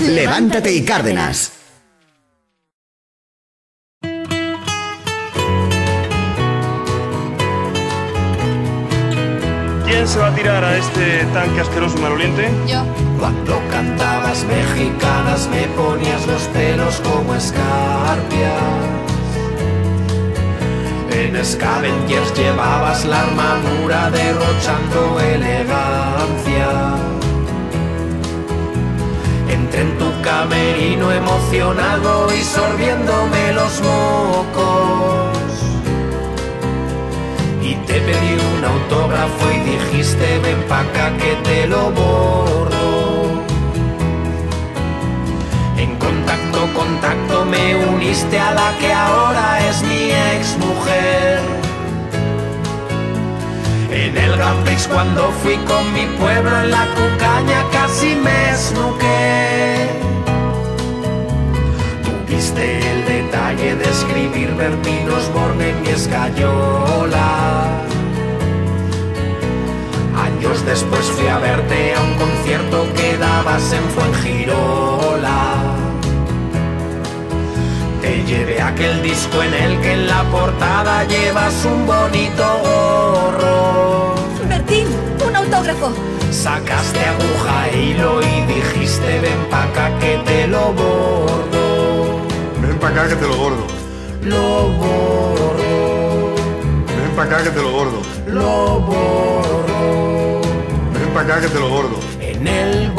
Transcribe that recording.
Levántate y Cárdenas. ¿Quién se va a tirar a este tanque asqueroso y maloliente? Yo. Cuando cantabas mexicanas me ponías los pelos como escarpias. En Scavengers llevabas la armadura derrochando elegancia. Camerino emocionado y sorbiéndome los mocos. Y te pedí un autógrafo y dijiste ven pa' acá que te lo borro. En contacto, contacto me uniste a la que ahora es mi ex mujer. En el Prix cuando fui con mi pueblo en la cucaña Tuviste el detalle de escribir Bertinos Borne en mi escayola. Años después fui a verte a un concierto que dabas en Fuengirola. Te llevé aquel disco en el que en la portada llevas un bonito gorro. Bertín, un autógrafo. Sacaste aguja para acá que te lo gordo. Lo borro, Ven para acá que te lo gordo. lo borro. Ven para acá que te lo gordo. En el